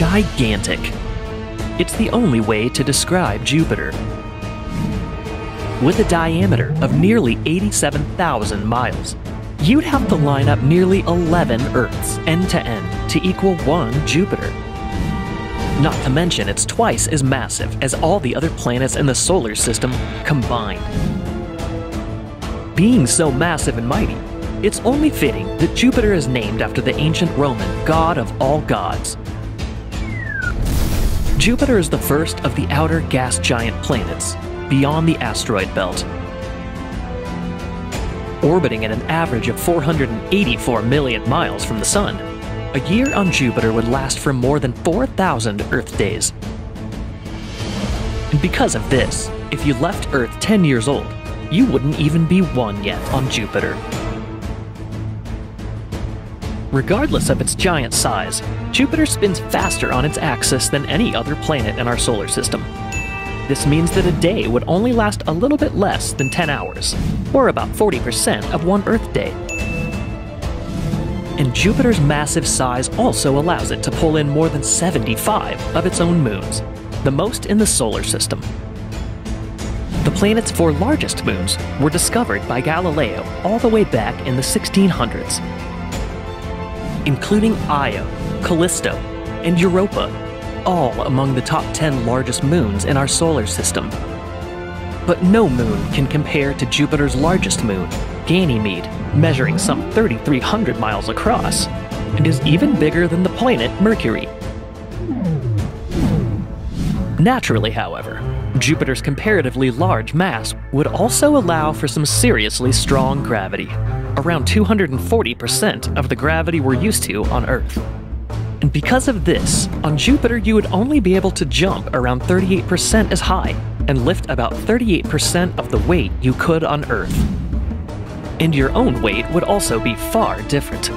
gigantic. It's the only way to describe Jupiter. With a diameter of nearly 87,000 miles, you'd have to line up nearly 11 Earths end to end to equal one Jupiter. Not to mention, it's twice as massive as all the other planets in the solar system combined. Being so massive and mighty, it's only fitting that Jupiter is named after the ancient Roman god of all gods. Jupiter is the first of the outer gas giant planets, beyond the asteroid belt. Orbiting at an average of 484 million miles from the Sun, a year on Jupiter would last for more than 4,000 Earth days. And because of this, if you left Earth 10 years old, you wouldn't even be one yet on Jupiter. Regardless of its giant size, Jupiter spins faster on its axis than any other planet in our solar system. This means that a day would only last a little bit less than 10 hours, or about 40% of one Earth day. And Jupiter's massive size also allows it to pull in more than 75 of its own moons, the most in the solar system. The planet's four largest moons were discovered by Galileo all the way back in the 1600s, including Io, Callisto, and Europa, all among the top 10 largest moons in our solar system. But no moon can compare to Jupiter's largest moon, Ganymede, measuring some 3,300 miles across, and is even bigger than the planet Mercury. Naturally, however, Jupiter's comparatively large mass would also allow for some seriously strong gravity, around 240% of the gravity we're used to on Earth. And because of this, on Jupiter you would only be able to jump around 38% as high and lift about 38% of the weight you could on Earth. And your own weight would also be far different.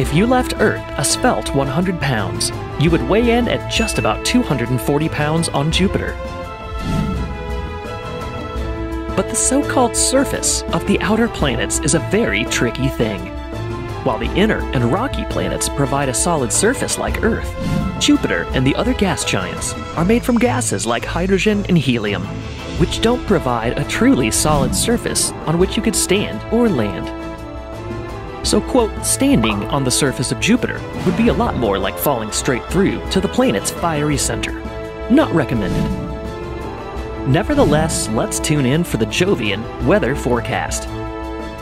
If you left Earth a spelt 100 pounds, you would weigh in at just about 240 pounds on Jupiter. But the so called surface of the outer planets is a very tricky thing. While the inner and rocky planets provide a solid surface like Earth, Jupiter and the other gas giants are made from gases like hydrogen and helium, which don't provide a truly solid surface on which you could stand or land. So, quote, standing on the surface of Jupiter would be a lot more like falling straight through to the planet's fiery center. Not recommended. Nevertheless, let's tune in for the Jovian weather forecast.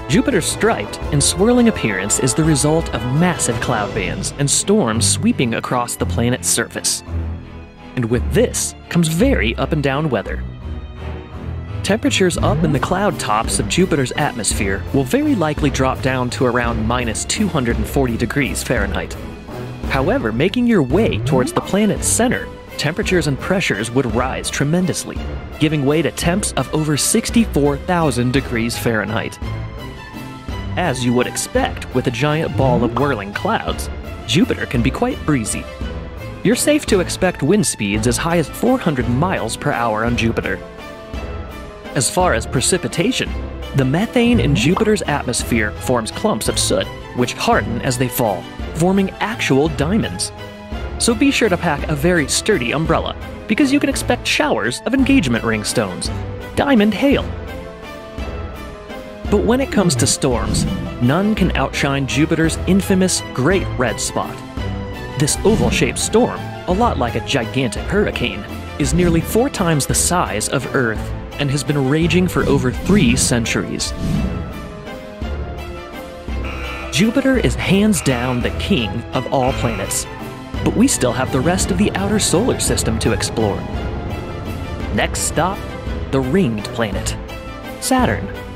Jupiter's striped and swirling appearance is the result of massive cloud bands and storms sweeping across the planet's surface. And with this comes very up and down weather. Temperatures up in the cloud tops of Jupiter's atmosphere will very likely drop down to around minus 240 degrees Fahrenheit. However, making your way towards the planet's center, temperatures and pressures would rise tremendously, giving way to temps of over 64,000 degrees Fahrenheit. As you would expect with a giant ball of whirling clouds, Jupiter can be quite breezy. You're safe to expect wind speeds as high as 400 miles per hour on Jupiter. As far as precipitation, the methane in Jupiter's atmosphere forms clumps of soot, which harden as they fall, forming actual diamonds. So be sure to pack a very sturdy umbrella, because you can expect showers of engagement ring stones. Diamond hail. But when it comes to storms, none can outshine Jupiter's infamous Great Red Spot. This oval shaped storm, a lot like a gigantic hurricane, is nearly four times the size of Earth and has been raging for over three centuries. Jupiter is hands down the king of all planets, but we still have the rest of the outer solar system to explore. Next stop, the ringed planet, Saturn.